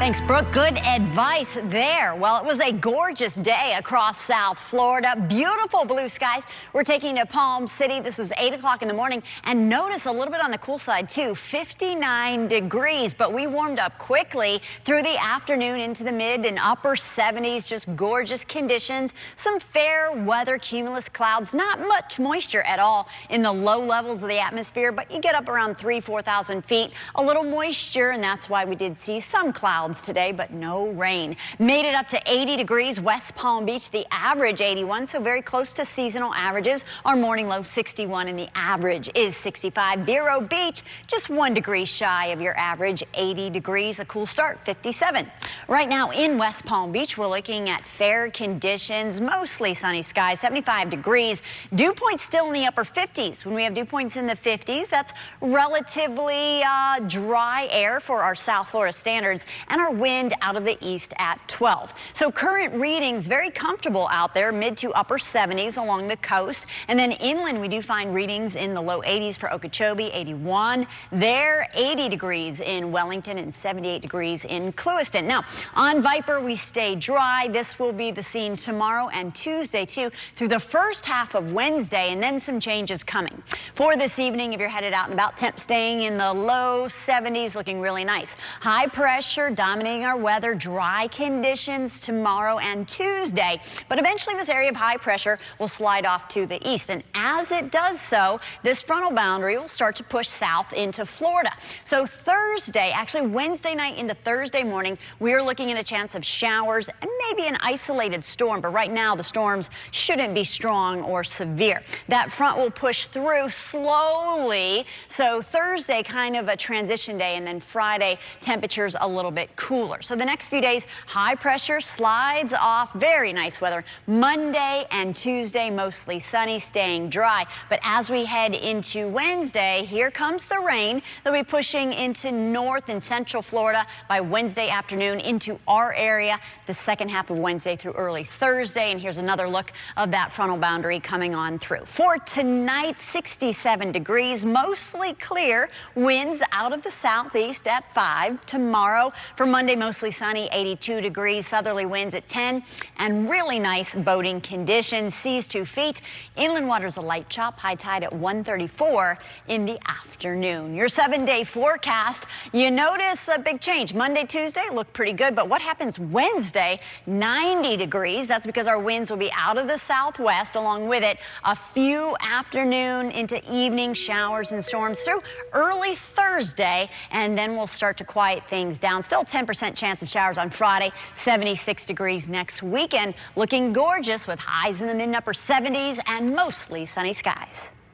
Thanks, Brooke. Good advice there. Well, it was a gorgeous day across South Florida. Beautiful blue skies. We're taking to Palm City. This was 8 o'clock in the morning. And notice a little bit on the cool side, too. 59 degrees, but we warmed up quickly through the afternoon into the mid and upper 70s. Just gorgeous conditions. Some fair weather, cumulus clouds. Not much moisture at all in the low levels of the atmosphere, but you get up around 3, 4,000 feet. A little moisture, and that's why we did see some clouds clouds today, but no rain. Made it up to 80 degrees West Palm Beach, the average 81, so very close to seasonal averages. Our morning low 61 and the average is 65. Vero Beach, just one degree shy of your average 80 degrees. A cool start, 57. Right now in West Palm Beach, we're looking at fair conditions, mostly sunny skies, 75 degrees. Dew points still in the upper 50s. When we have dew points in the 50s, that's relatively uh, dry air for our South Florida standards. And our wind out of the east at 12. So current readings very comfortable out there, mid to upper 70s along the coast. And then inland, we do find readings in the low 80s for Okeechobee, 81 there, 80 degrees in Wellington and 78 degrees in Clewiston. Now, on Viper, we stay dry. This will be the scene tomorrow and Tuesday, too, through the first half of Wednesday, and then some changes coming. For this evening, if you're headed out and about, temp staying in the low 70s, looking really nice. High pressure, dominating our weather, dry conditions tomorrow and Tuesday. But eventually this area of high pressure will slide off to the east. And as it does so, this frontal boundary will start to push south into Florida. So Thursday, actually Wednesday night into Thursday morning, we're looking at a chance of showers and maybe an isolated storm. But right now the storms shouldn't be strong or severe. That front will push through slowly. So Thursday kind of a transition day and then Friday temperatures a little bit cooler. So the next few days, high pressure slides off. Very nice weather. Monday and Tuesday, mostly sunny, staying dry. But as we head into Wednesday, here comes the rain. They'll be pushing into north and central Florida by Wednesday afternoon into our area the second half of Wednesday through early Thursday. And here's another look of that frontal boundary coming on through. For tonight, 67 degrees, mostly clear. Winds out of the southeast at 5. Tomorrow, for Monday, mostly sunny, 82 degrees, southerly winds at 10, and really nice boating conditions. Seas 2 feet. Inland waters a light chop, high tide at 134 in the afternoon. Your seven-day forecast, you notice a big change. Monday, Tuesday look pretty good, but what happens Wednesday? 90 degrees. That's because our winds will be out of the southwest. Along with it, a few afternoon into evening showers and storms through early Thursday, and then we'll start to quiet things down. Still 10 10% chance of showers on Friday, 76 degrees next weekend. Looking gorgeous with highs in the mid and upper 70s and mostly sunny skies.